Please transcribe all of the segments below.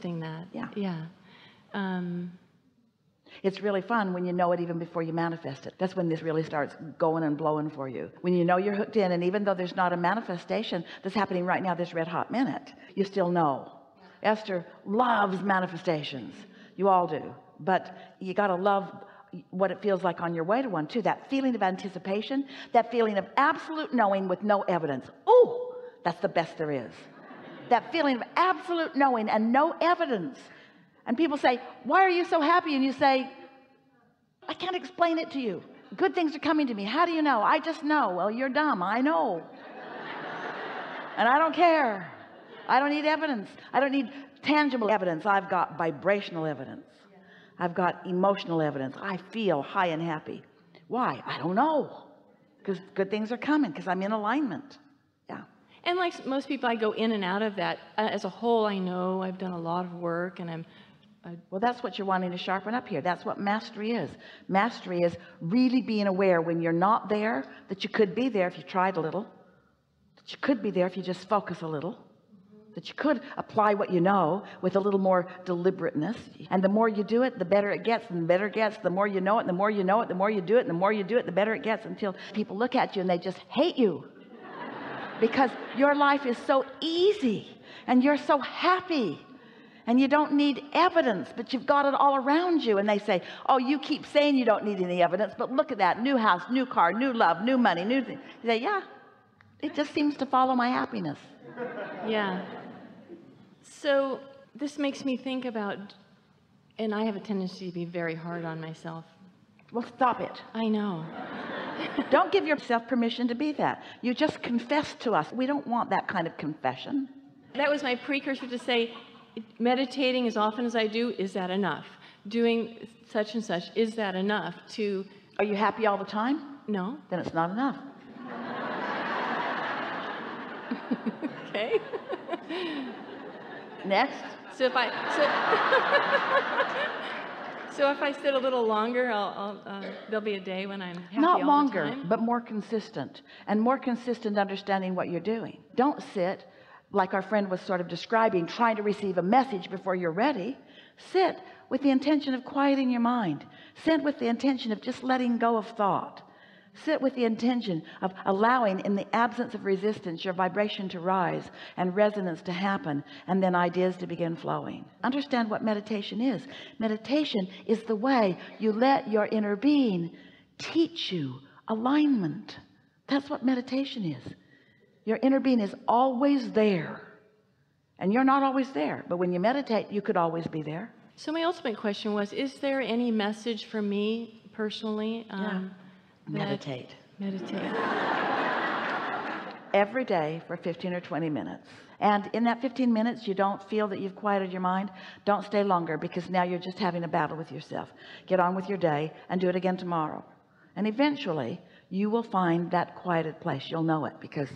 That. Yeah. Yeah. Um, it's really fun when you know it even before you manifest it. That's when this really starts going and blowing for you. When you know you're hooked in and even though there's not a manifestation that's happening right now this red hot minute you still know. Esther loves manifestations. You all do. But you got to love what it feels like on your way to one too. That feeling of anticipation that feeling of absolute knowing with no evidence. Oh that's the best there is that feeling of absolute knowing and no evidence. And people say why are you so happy? And you say I can't explain it to you. Good things are coming to me. How do you know? I just know. Well you're dumb. I know. And I don't care. I don't need evidence. I don't need tangible evidence. I've got vibrational evidence. I've got emotional evidence. I feel high and happy. Why? I don't know. Because good things are coming because I'm in alignment and like most people I go in and out of that. As a whole I know I've done a lot of work and I'm well that's what you're wanting to sharpen up here. That's what mastery is. Mastery is really being aware when you're not there that you could be there if you tried a little that you could be there if you just focus a little that you could apply what you know with a little more deliberateness. And the more you do it the better it gets and the better it gets the more you know it and the more you know it the more you do it and the more you do it the better it gets until people look at you and they just hate you because your life is so easy and you're so happy and you don't need evidence but you've got it all around you. And they say oh you keep saying you don't need any evidence but look at that. New house new car new love new money new thing. You say yeah it just seems to follow my happiness. Yeah. So this makes me think about and I have a tendency to be very hard on myself. Well stop it. I know don't give yourself permission to be that. You just confess to us. We don't want that kind of confession. That was my precursor to say meditating as often as I do is that enough? Doing such and such is that enough to are you happy all the time? No. Then it's not enough. Okay. Next. So if I so, so if I sit a little longer I'll, I'll uh, there'll be a day when I'm happy not longer but more consistent and more consistent understanding what you're doing. Don't sit like our friend was sort of describing trying to receive a message before you're ready. Sit with the intention of quieting your mind. Sit with the intention of just letting go of thought sit with the intention of allowing in the absence of resistance your vibration to rise and resonance to happen and then ideas to begin flowing. Understand what meditation is. Meditation is the way you let your inner being teach you alignment. That's what meditation is. Your inner being is always there. And you're not always there but when you meditate you could always be there. So my ultimate question was is there any message for me personally um, meditate. meditate. Every day for 15 or 20 minutes. And in that 15 minutes you don't feel that you've quieted your mind? Don't stay longer because now you're just having a battle with yourself. Get on with your day and do it again tomorrow. And eventually you will find that quieted place. You'll know it because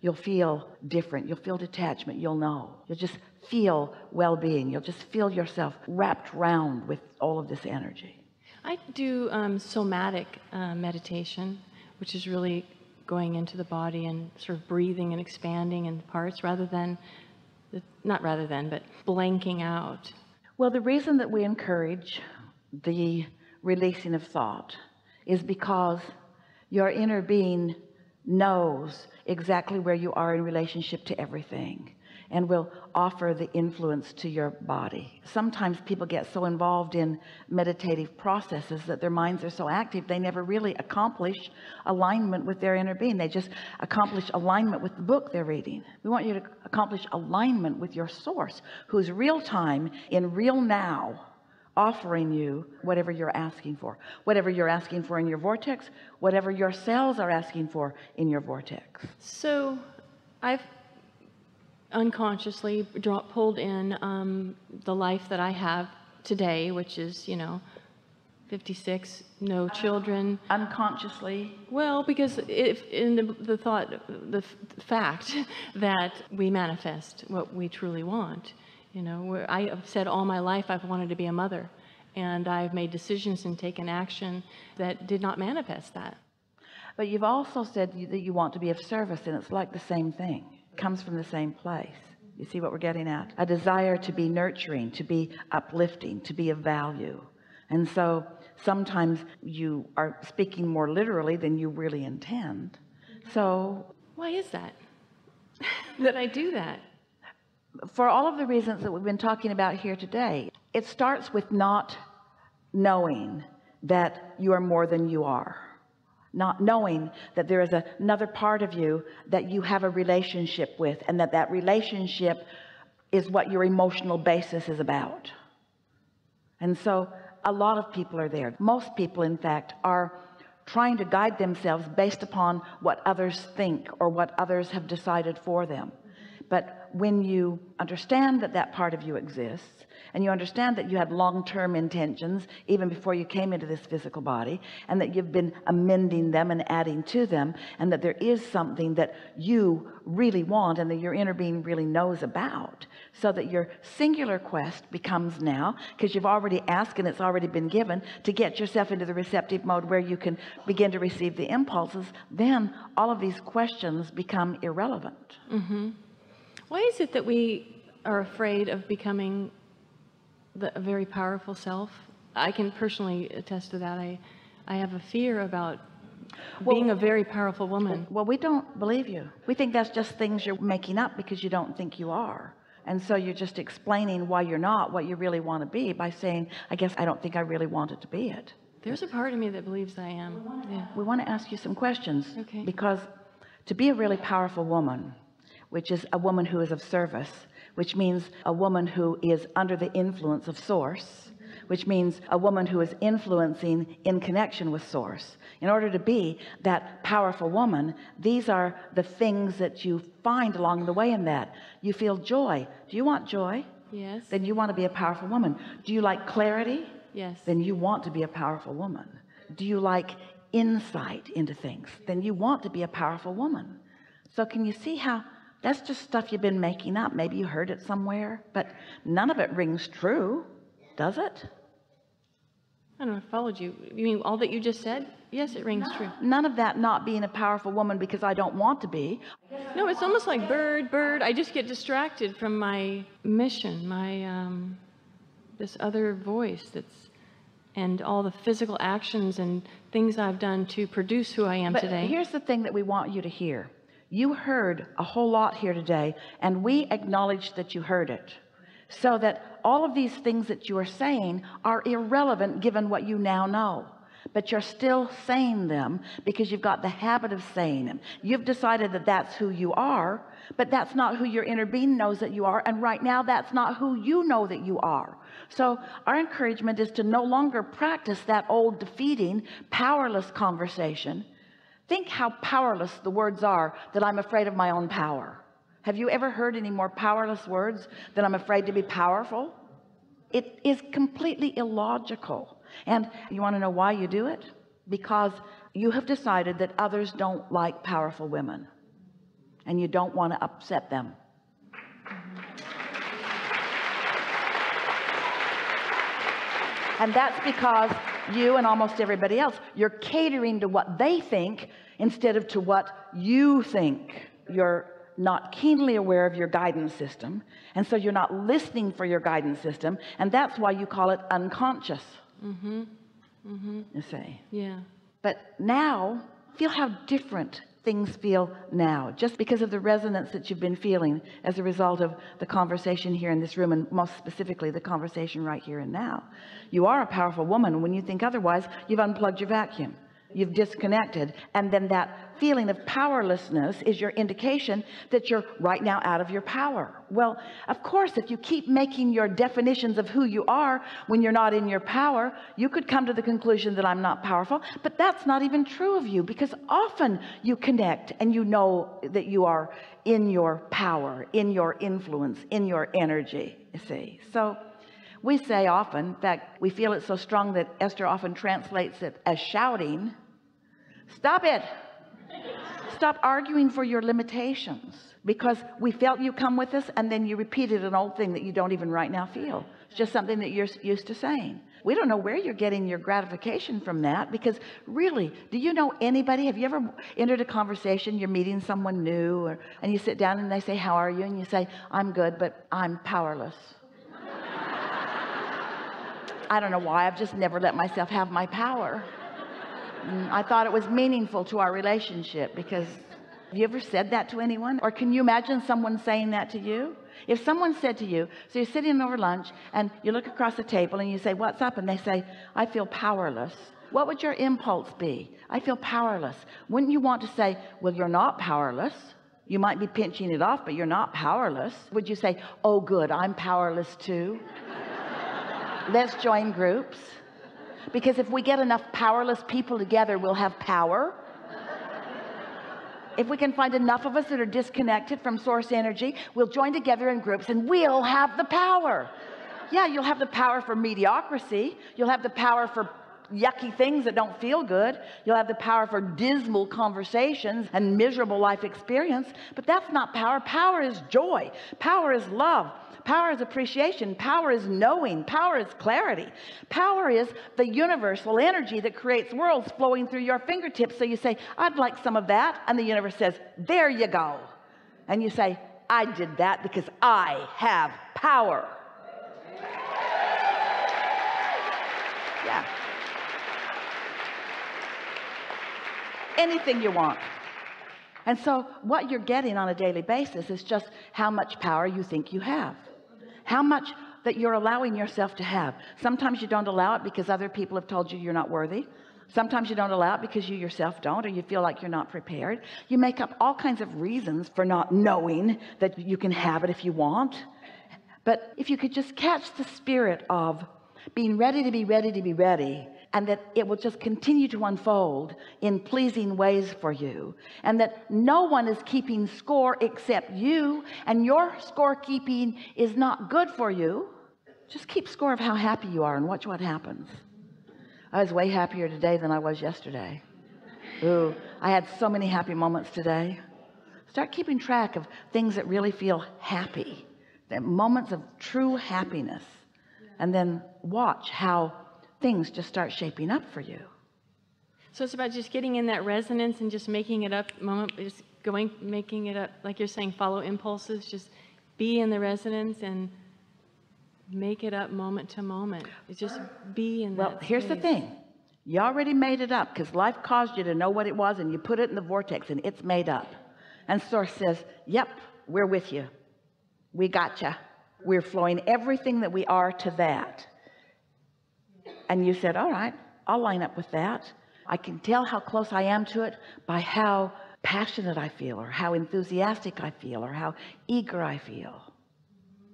you'll feel different. You'll feel detachment. You'll know. You'll just feel well-being. You'll just feel yourself wrapped round with all of this energy I do um, somatic uh, meditation which is really going into the body and sort of breathing and expanding in parts rather than not rather than but blanking out. Well the reason that we encourage the releasing of thought is because your inner being knows exactly where you are in relationship to everything and will offer the influence to your body. Sometimes people get so involved in meditative processes that their minds are so active they never really accomplish alignment with their inner being. They just accomplish alignment with the book they're reading. We want you to accomplish alignment with your source who's real time in real now offering you whatever you're asking for. Whatever you're asking for in your vortex whatever your cells are asking for in your vortex. So I've unconsciously draw, pulled in um, the life that I have today which is you know 56 no children. unconsciously? Well because if in the, the thought the fact that we manifest what we truly want you know where I have said all my life I've wanted to be a mother and I've made decisions and taken action that did not manifest that. But you've also said that you want to be of service and it's like the same thing comes from the same place. You see what we're getting at? A desire to be nurturing to be uplifting to be of value. And so sometimes you are speaking more literally than you really intend. So why is that? That I do that. For all of the reasons that we've been talking about here today it starts with not knowing that you are more than you are not knowing that there is another part of you that you have a relationship with and that that relationship is what your emotional basis is about. And so a lot of people are there. Most people in fact are trying to guide themselves based upon what others think or what others have decided for them. But when you understand that that part of you exists and you understand that you had long-term intentions even before you came into this physical body and that you've been amending them and adding to them and that there is something that you really want and that your inner being really knows about so that your singular quest becomes now because you've already asked and it's already been given to get yourself into the receptive mode where you can begin to receive the impulses then all of these questions become irrelevant mm -hmm. why is it that we are afraid of becoming the, a very powerful self. I can personally attest to that. I, I have a fear about well, being a very powerful woman. Well, we don't believe you. We think that's just things you're making up because you don't think you are. And so you're just explaining why you're not what you really want to be by saying, I guess I don't think I really wanted to be it. There's a part of me that believes I am. Yeah. We want to ask you some questions okay. because to be a really powerful woman, which is a woman who is of service, which means a woman who is under the influence of source which means a woman who is influencing in connection with source. In order to be that powerful woman these are the things that you find along the way in that. You feel joy. Do you want joy? Yes. Then you want to be a powerful woman. Do you like clarity? Yes. Then you want to be a powerful woman. Do you like insight into things? Then you want to be a powerful woman. So can you see how that's just stuff you've been making up. Maybe you heard it somewhere but none of it rings true does it? I don't know I followed you. You mean all that you just said? Yes it rings none, true. none of that not being a powerful woman because I don't want to be. No it's almost like bird bird. I just get distracted from my mission my um, this other voice that's and all the physical actions and things I've done to produce who I am but today. here's the thing that we want you to hear you heard a whole lot here today and we acknowledge that you heard it. So that all of these things that you are saying are irrelevant given what you now know. But you're still saying them because you've got the habit of saying them. You've decided that that's who you are but that's not who your inner being knows that you are and right now that's not who you know that you are. So our encouragement is to no longer practice that old defeating powerless conversation think how powerless the words are that I'm afraid of my own power. Have you ever heard any more powerless words than I'm afraid to be powerful? It is completely illogical. And you want to know why you do it? Because you have decided that others don't like powerful women and you don't want to upset them. And that's because you and almost everybody else. You're catering to what they think instead of to what you think. You're not keenly aware of your guidance system and so you're not listening for your guidance system and that's why you call it unconscious. Mm-hmm. Mm-hmm. you say yeah. But now feel how different things feel now just because of the resonance that you've been feeling as a result of the conversation here in this room and most specifically the conversation right here and now. You are a powerful woman. When you think otherwise you've unplugged your vacuum you've disconnected. And then that feeling of powerlessness is your indication that you're right now out of your power. Well of course if you keep making your definitions of who you are when you're not in your power you could come to the conclusion that I'm not powerful. But that's not even true of you because often you connect and you know that you are in your power in your influence in your energy you see. So we say often in fact we feel it so strong that Esther often translates it as shouting stop it. Stop arguing for your limitations. Because we felt you come with us and then you repeated an old thing that you don't even right now feel. It's just something that you're used to saying. We don't know where you're getting your gratification from that because really do you know anybody? Have you ever entered a conversation you're meeting someone new or, and you sit down and they say how are you? and you say I'm good but I'm powerless I don't know why I've just never let myself have my power. Mm, I thought it was meaningful to our relationship because have you ever said that to anyone? Or can you imagine someone saying that to you? If someone said to you so you're sitting over lunch and you look across the table and you say what's up? and they say I feel powerless. What would your impulse be? I feel powerless. Wouldn't you want to say well you're not powerless. You might be pinching it off but you're not powerless. Would you say oh good I'm powerless too let's join groups. Because if we get enough powerless people together we'll have power. If we can find enough of us that are disconnected from source energy we'll join together in groups and we'll have the power. Yeah you'll have the power for mediocrity. You'll have the power for yucky things that don't feel good. You'll have the power for dismal conversations and miserable life experience. But that's not power. Power is joy. Power is love power is appreciation. Power is knowing. Power is clarity. Power is the universal energy that creates worlds flowing through your fingertips. So you say I'd like some of that. And the universe says there you go. And you say I did that because I have power. Yeah. Anything you want. And so what you're getting on a daily basis is just how much power you think you have how much that you're allowing yourself to have. Sometimes you don't allow it because other people have told you you're not worthy. Sometimes you don't allow it because you yourself don't or you feel like you're not prepared. You make up all kinds of reasons for not knowing that you can have it if you want. But if you could just catch the spirit of being ready to be ready to be ready and that it will just continue to unfold in pleasing ways for you. And that no one is keeping score except you and your scorekeeping is not good for you. Just keep score of how happy you are and watch what happens. I was way happier today than I was yesterday. Ooh, I had so many happy moments today. Start keeping track of things that really feel happy that moments of true happiness and then watch how things just start shaping up for you. So it's about just getting in that resonance and just making it up moment just going making it up like you're saying follow impulses just be in the resonance and make it up moment to moment. It's just be in well here's space. the thing. You already made it up because life caused you to know what it was and you put it in the vortex and it's made up. And source says yep we're with you. We got you we're flowing everything that we are to that and you said all right I'll line up with that. I can tell how close I am to it by how passionate I feel or how enthusiastic I feel or how eager I feel.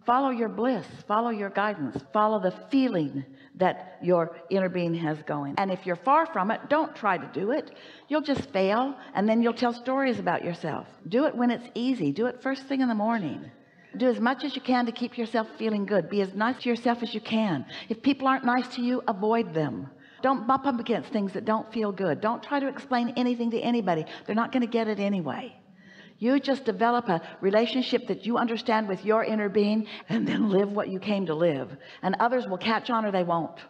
Follow your bliss follow your guidance follow the feeling that your inner being has going. And if you're far from it don't try to do it. You'll just fail and then you'll tell stories about yourself. Do it when it's easy. Do it first thing in the morning do as much as you can to keep yourself feeling good. Be as nice to yourself as you can. If people aren't nice to you avoid them. Don't bump up against things that don't feel good. Don't try to explain anything to anybody. They're not going to get it anyway. You just develop a relationship that you understand with your inner being and then live what you came to live. And others will catch on or they won't.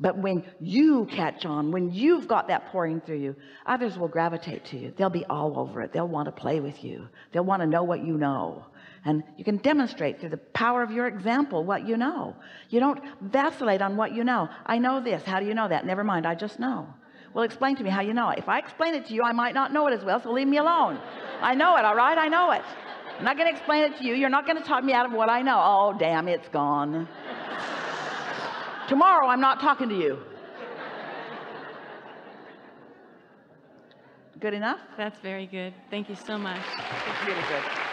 But when you catch on when you've got that pouring through you others will gravitate to you. They'll be all over it. They'll want to play with you. They'll want to know what you know and you can demonstrate through the power of your example what you know. You don't vacillate on what you know. I know this. How do you know that? Never mind. I just know. Well explain to me how you know. It if I explain it to you I might not know it as well so leave me alone. I know it all right? I know it. I'm not going to explain it to you. You're not going to talk me out of what I know. Oh damn it's gone. Tomorrow I'm not talking to you. Good enough? That's very good. Thank you so much. It's really good really good